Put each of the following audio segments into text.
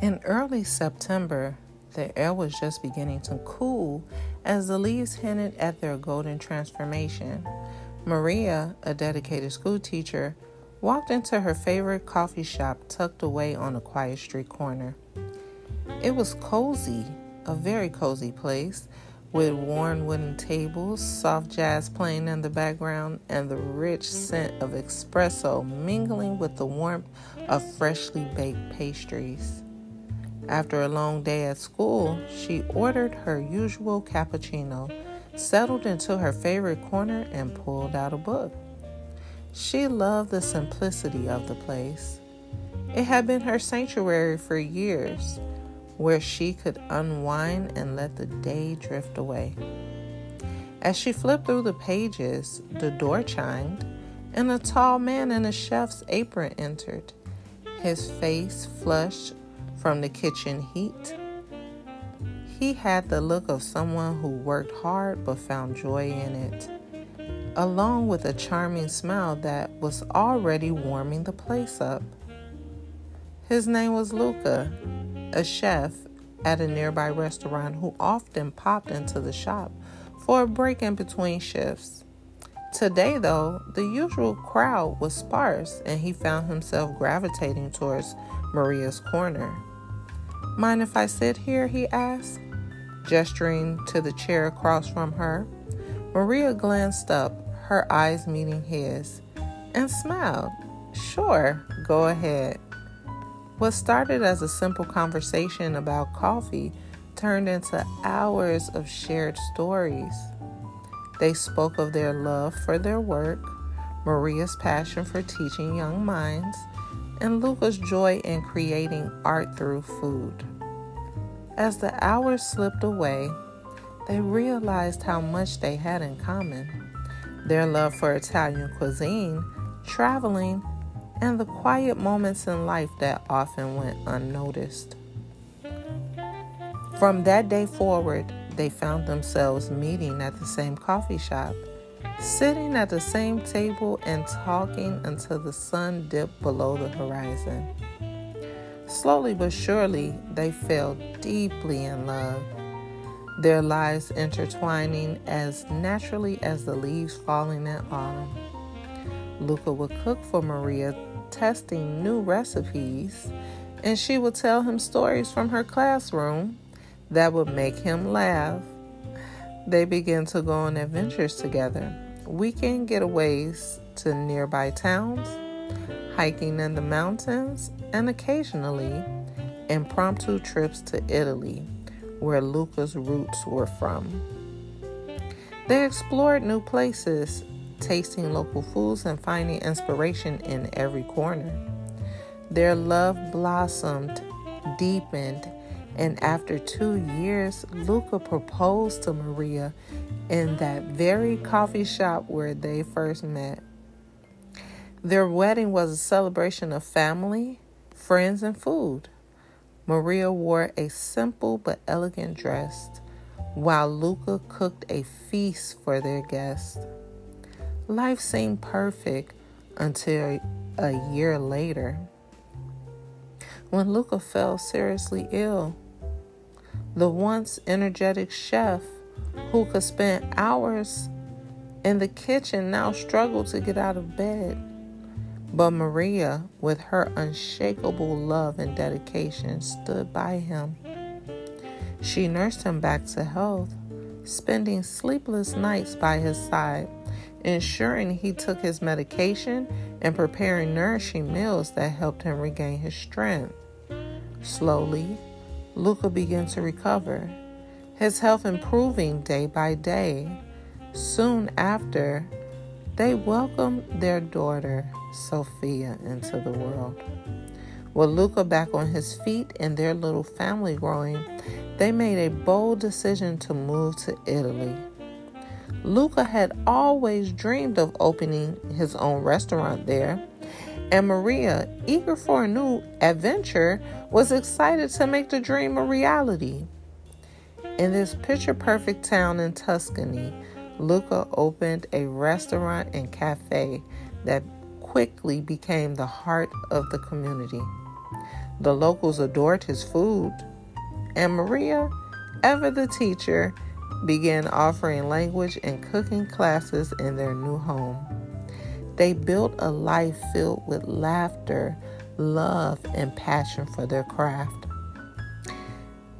In early September, the air was just beginning to cool as the leaves hinted at their golden transformation. Maria, a dedicated school teacher, walked into her favorite coffee shop tucked away on a quiet street corner. It was cozy, a very cozy place, with worn wooden tables, soft jazz playing in the background, and the rich scent of espresso mingling with the warmth of freshly baked pastries. After a long day at school, she ordered her usual cappuccino, settled into her favorite corner, and pulled out a book. She loved the simplicity of the place. It had been her sanctuary for years, where she could unwind and let the day drift away. As she flipped through the pages, the door chimed, and a tall man in a chef's apron entered, his face flushed from the kitchen heat. He had the look of someone who worked hard but found joy in it, along with a charming smile that was already warming the place up. His name was Luca, a chef at a nearby restaurant who often popped into the shop for a break in between shifts. Today, though, the usual crowd was sparse and he found himself gravitating towards Maria's corner. Mind if I sit here? he asked, gesturing to the chair across from her. Maria glanced up, her eyes meeting his, and smiled. Sure, go ahead. What started as a simple conversation about coffee turned into hours of shared stories. They spoke of their love for their work, Maria's passion for teaching young minds, and Luca's joy in creating art through food. As the hours slipped away, they realized how much they had in common their love for Italian cuisine, traveling, and the quiet moments in life that often went unnoticed. From that day forward, they found themselves meeting at the same coffee shop sitting at the same table and talking until the sun dipped below the horizon. Slowly but surely, they fell deeply in love, their lives intertwining as naturally as the leaves falling in autumn. Luca would cook for Maria, testing new recipes, and she would tell him stories from her classroom that would make him laugh. They began to go on adventures together weekend getaways to nearby towns, hiking in the mountains, and occasionally impromptu trips to Italy, where Luca's roots were from. They explored new places, tasting local foods and finding inspiration in every corner. Their love blossomed, deepened, and after two years, Luca proposed to Maria in that very coffee shop where they first met. Their wedding was a celebration of family, friends, and food. Maria wore a simple but elegant dress, while Luca cooked a feast for their guests. Life seemed perfect until a year later when Luca fell seriously ill. The once energetic chef who could spend hours in the kitchen now struggled to get out of bed. But Maria, with her unshakable love and dedication, stood by him. She nursed him back to health, spending sleepless nights by his side, ensuring he took his medication and preparing nourishing meals that helped him regain his strength. Slowly, Luca began to recover his health improving day by day. Soon after, they welcomed their daughter, Sophia, into the world. With Luca back on his feet and their little family growing, they made a bold decision to move to Italy. Luca had always dreamed of opening his own restaurant there, and Maria, eager for a new adventure, was excited to make the dream a reality. In this picture perfect town in Tuscany, Luca opened a restaurant and cafe that quickly became the heart of the community. The locals adored his food, and Maria, ever the teacher, began offering language and cooking classes in their new home. They built a life filled with laughter, love, and passion for their craft.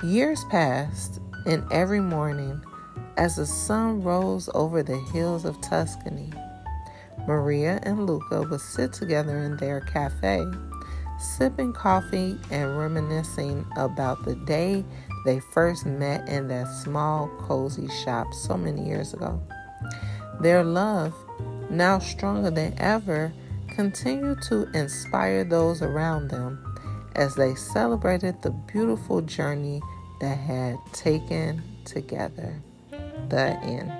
Years passed, and every morning, as the sun rose over the hills of Tuscany, Maria and Luca would sit together in their cafe, sipping coffee and reminiscing about the day they first met in that small, cozy shop so many years ago. Their love, now stronger than ever, continued to inspire those around them as they celebrated the beautiful journey that had taken together. The end.